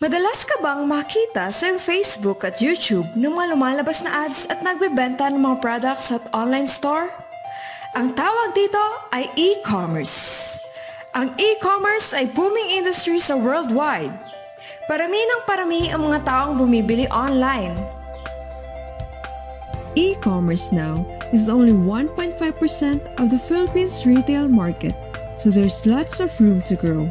Madalas ka bang makita sa Facebook at YouTube ng mga lumalabas na ads at nagbebenta ng mga products at online store? Ang tawag dito ay e-commerce. Ang e-commerce ay booming industry sa worldwide. Parami ng parami ang mga taong bumibili online. E-commerce now is only 1.5% of the Philippines retail market, so there's lots of room to grow,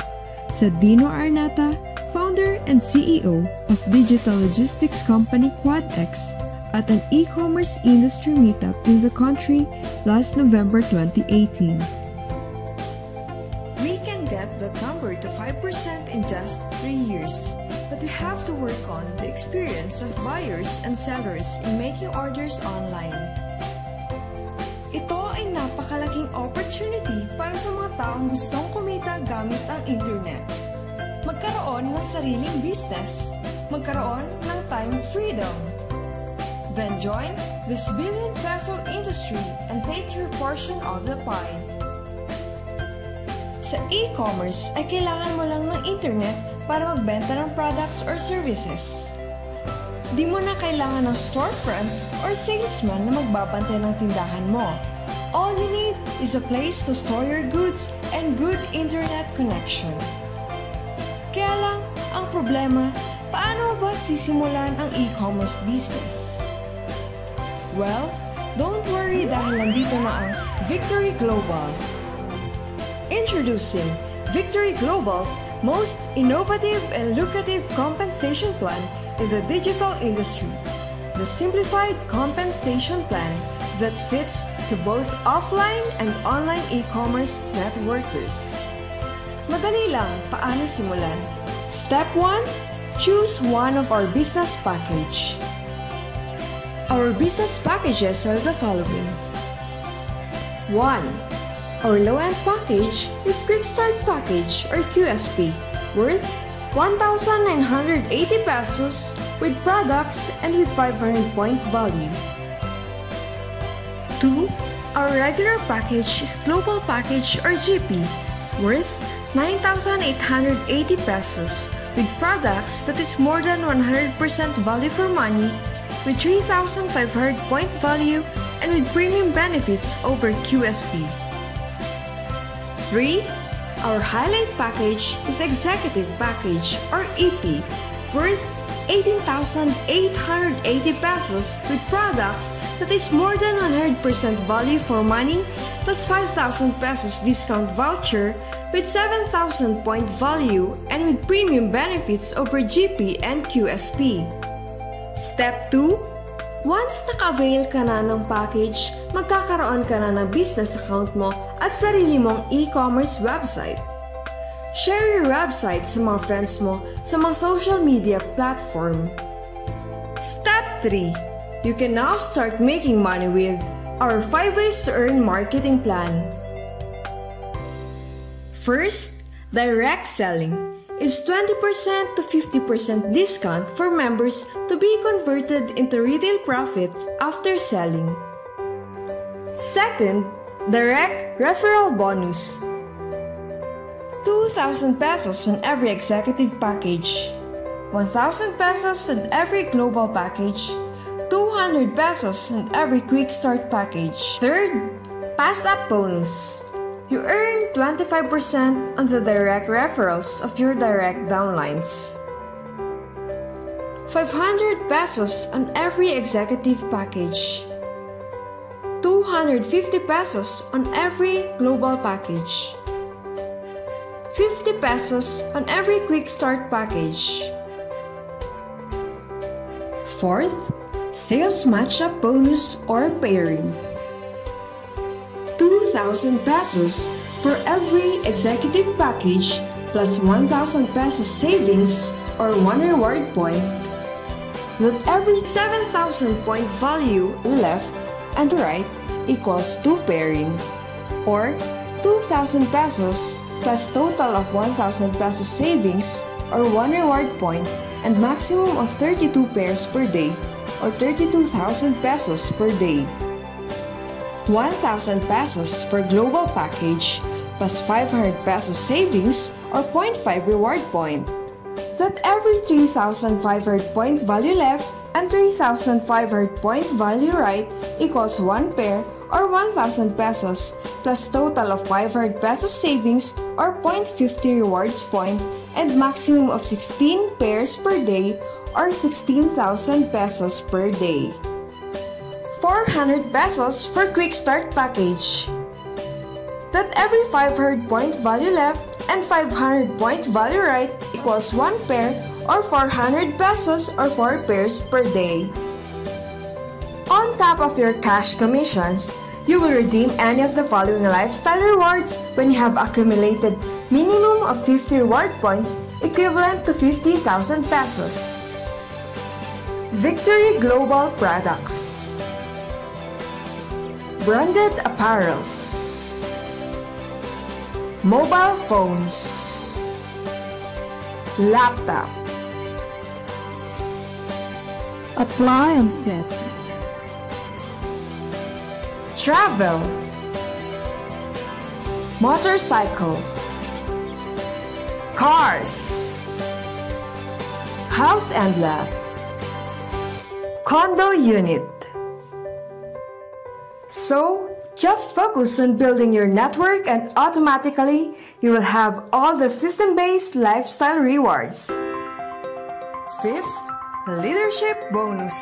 said Dino Arnata, founder and CEO of digital logistics company QuadX at an e-commerce industry meetup in the country last November 2018. We can get that number to 5% in just 3 years, but we have to work on the experience of buyers and sellers in making orders online. Ito ay napakalaking opportunity para sa mga taong gustong kumita gamit ang internet magkaroon ng sariling business, magkaroon ng time freedom. Then join this billion peso industry and take your portion of the pie. Sa e-commerce ay kailangan mo lang ng internet para magbenta ng products or services. Di mo na kailangan ng storefront or salesman na magbabantay ng tindahan mo. All you need is a place to store your goods and good internet connection. Kaya ang problema, paano ba sisimulan ang e-commerce business? Well, don't worry dahil nandito na ang Victory Global. Introducing Victory Global's most innovative and lucrative compensation plan in the digital industry. The simplified compensation plan that fits to both offline and online e-commerce networkers. Madali lang, paano simulan? Step 1. Choose one of our business package. Our business packages are the following. 1. Our low-end package is Quick Start Package or QSP worth 1,980 pesos with products and with 500 point value. 2. Our regular package is Global Package or GP worth 9,880 pesos with products that is more than 100% value for money with 3,500 point value and with premium benefits over QSP. 3. Our highlight package is Executive Package or EP worth 18,880 pesos with products that is more than 100% value for money plus 5,000 pesos discount voucher with 7,000 point value and with premium benefits over GP and QSP. Step 2. Once naka-avail ka na ng package, magkakaroon ka na ng business account mo at sarili mong e-commerce website. Share your website sa mga friends mo sa mga social media platform. Step 3. You can now start making money with our 5 ways to earn marketing plan. First, direct selling is 20% to 50% discount for members to be converted into retail profit after selling. Second, direct referral bonus. 2,000 pesos on every executive package, 1,000 pesos on every global package, 200 pesos on every quick start package. Third, pass up bonus. You earn 25% on the direct referrals of your direct downlines. 500 pesos on every executive package. 250 pesos on every global package. 50 pesos on every quick start package. Fourth, sales match-up bonus or pairing. 2,000 pesos for every executive package plus 1,000 pesos savings or one reward point. That every 7,000 point value left and right equals 2 pairing or 2,000 pesos plus total of 1,000 pesos savings or 1 reward point and maximum of 32 pairs per day or 32,000 pesos per day. 1,000 pesos for global package plus 500 pesos savings or 0.5 reward point. that every 3,500 point value left and 3,500 point value right equals 1 pair or 1,000 pesos plus total of 500 pesos savings or 0.50 rewards point and maximum of 16 pairs per day or 16,000 pesos per day. 400 pesos for quick start package. That every 500 point value left and 500 point value right equals 1 pair or 400 pesos or 4 pairs per day. On top of your cash commissions, you will redeem any of the following lifestyle rewards when you have accumulated minimum of 50 reward points equivalent to 50,000 pesos. Victory Global Products. Branded Apparels. Mobile Phones. Laptop. Appliances. Travel. Motorcycle. Cars. House and lot Condo unit So, just focus on building your network and automatically you will have all the system-based lifestyle rewards. Fifth, leadership bonus.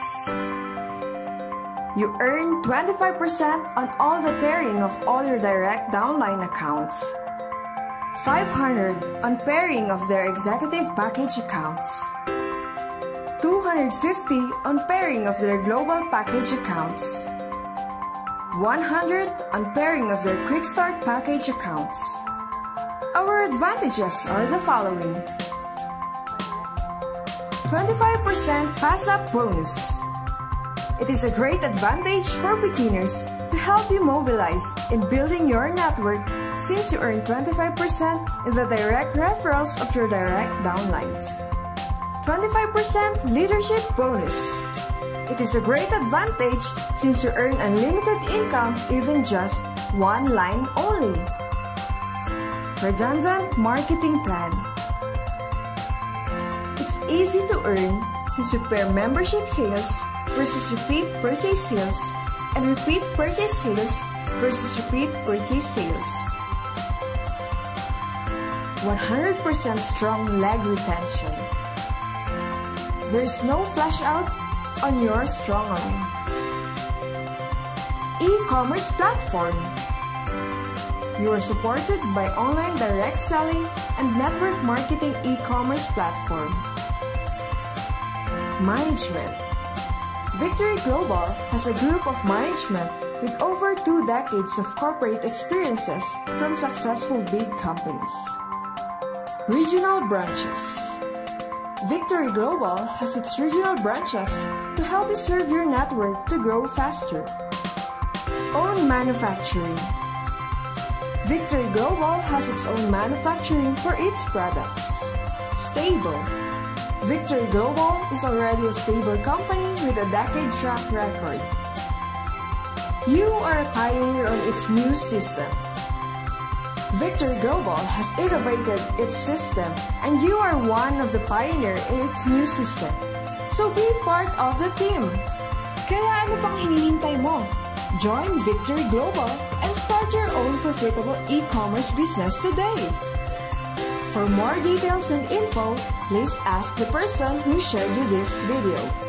You earn 25% on all the pairing of all your direct downline accounts. 500 on pairing of their executive package accounts. 250 on pairing of their global package accounts. 100 on pairing of their quick start package accounts. Our advantages are the following. 25% pass up bonus. It is a great advantage for beginners to help you mobilize in building your network since you earn 25% in the direct referrals of your direct downlines. 25% leadership bonus. It is a great advantage since you earn unlimited income even just one line only. Redundant marketing plan. It's easy to earn since you pair membership sales versus repeat purchase sales and repeat purchase sales versus repeat purchase sales. 100% strong leg retention. There's no flash out on your strong arm. E-commerce platform. You are supported by online direct selling and network marketing e-commerce platform. Management. Victory Global has a group of management with over two decades of corporate experiences from successful big companies. Regional branches. Victory Global has its regional branches to help you serve your network to grow faster. Own manufacturing. Victory Global has its own manufacturing for its products. Stable. Victory Global is already a stable company with a decade track record. You are a pioneer on its new system. Victory Global has innovated its system and you are one of the pioneer in its new system. So be part of the team. Kaya ano pang hinihintay mo? Join Victory Global and start your own profitable e-commerce business today. For more details and info, please ask the person who shared you this video.